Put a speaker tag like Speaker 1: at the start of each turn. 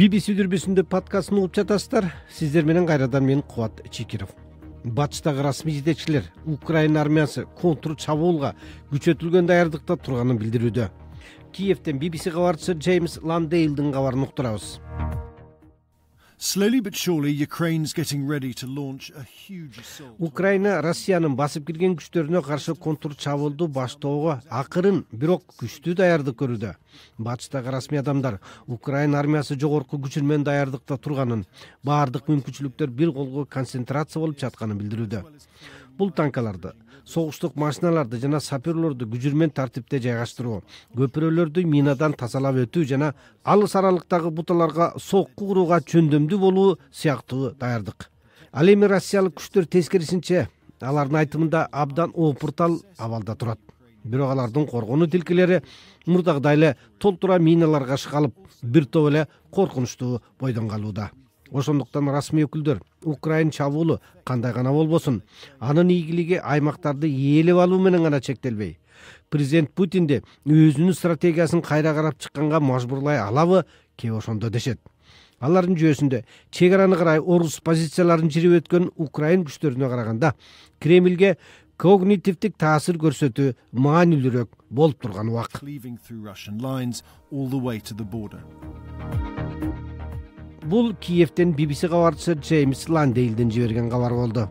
Speaker 1: bbc дүрбүсүндө подкастын угуп жатасыздар. Сиздер менен кайрадан мен кубат чекиров. Батыштагы расмий жетекчилер украина армиясы контр чабуулга күчөтүлгөн даярдыкта турганын билдирүүдө. Киевден bbc кабарчысы джеймс ландейлдин кабарын уктурабыз. Украина россиянын басып кирген күчтөрүнө каршы контр чабуулду баштоого акырын бирок күчтүү даярдык көрүүдө батыштагы расмий адамдар украина армиясы жогорку күчү менен даярдыкта турганын баардык мүмкүнчүлүктөр бир колго концентрация болуп жатканын билдирүүдө бул танкаларды согуштук машиналарды жана саперлорду күжүрмөн тартипте жайгаштыруу көпүрөлөрдү минадан тазалап өтүү жана алыс аралыктагы буталарга сокку курууга жөндөмдүү болуу сыяктуу даярдык. Ал эми россиялык күчтөр тескерисинче алардын айтымында абдан опуртал абалда турат. Бирок алардын коргонуу тилкелери мурдагыдай эле толтура миналарга шкалып бир топ эле коркунучтуу бойдон калууда. Ошондуктан расмий өкүлдөр украин чабуулу кандай гана болбосун анын ийгилиги аймактарды ээлеп алуу менен гана чектелбей президент путинди өзүнүн стратегиясын кайра карап чыкканга мажбурлай алабы кээ ошондо дешет алардын жүйөсүндө чек араны карай орус позицияларын жирип өткөн украин күчтөрүнө караганда кремльге когнитивдик таасир көрсөтүү маанилүүрөөк болуп турган убак бул киевден bbc кабарчысы джеймс ландейлдин жиберген кабары болду